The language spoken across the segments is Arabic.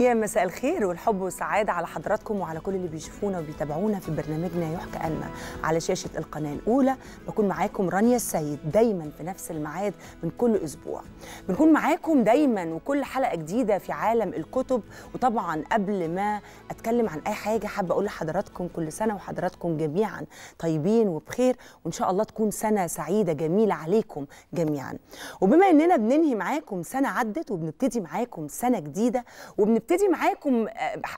يا مساء الخير والحب والسعادة على حضراتكم وعلى كل اللي بيشوفونا وبيتابعونا في برنامجنا يحكى ألنا على شاشة القناة الأولى. بكون معاكم رانيا السيد دايما في نفس الميعاد من كل أسبوع. بنكون معاكم دايما وكل حلقة جديدة في عالم الكتب. وطبعا قبل ما أتكلم عن أي حاجة حابة أقول لحضراتكم كل سنة وحضراتكم جميعا طيبين وبخير. وإن شاء الله تكون سنة سعيدة جميلة عليكم جميعا. وبما إننا بننهي معاكم سنة عدت وبنبتدي معاكم سنة جديدة وبنبتدي معاكم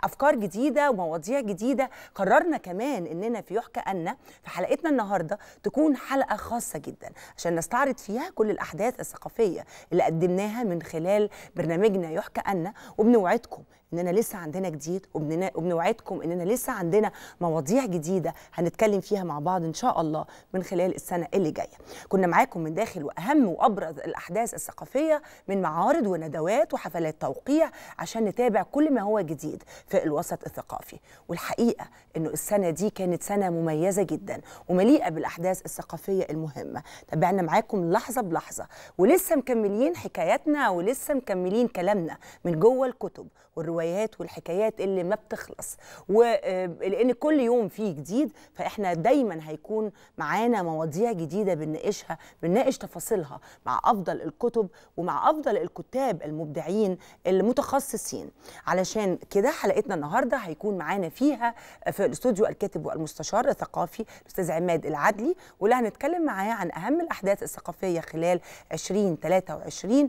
أفكار جديدة ومواضيع جديدة. قررنا كمان إننا في يحكى أن في حلقتنا النهارده تكون حلقة خاصة جدا عشان نستعرض فيها كل الأحداث الثقافية اللي قدمناها من خلال برنامجنا يحكى أن. وبنوعدكم إننا لسه عندنا جديد وبنوعدكم إننا لسه عندنا مواضيع جديدة هنتكلم فيها مع بعض إن شاء الله من خلال السنة اللي جاية. كنا معاكم من داخل وأهم وأبرز الأحداث الثقافية من معارض وندوات وحفلات توقيع عشان كل ما هو جديد في الوسط الثقافي. والحقيقة إنه السنة دي كانت سنة مميزة جدا ومليئة بالأحداث الثقافية المهمة. تابعنا معاكم لحظة بلحظة. ولسه مكملين حكاياتنا ولسه مكملين كلامنا من جوه الكتب والروايات والحكايات اللي ما بتخلص. ولان كل يوم فيه جديد فإحنا دايما هيكون معانا مواضيع جديدة بنناقشها بنناقش تفاصيلها مع أفضل الكتب ومع أفضل الكتاب المبدعين المتخصصين. علشان كده حلقتنا النهارده هيكون معانا فيها في الاستوديو الكاتب والمستشار الثقافي الأستاذ عماد العدلي واللي هنتكلم معاه عن أهم الأحداث الثقافية خلال 2023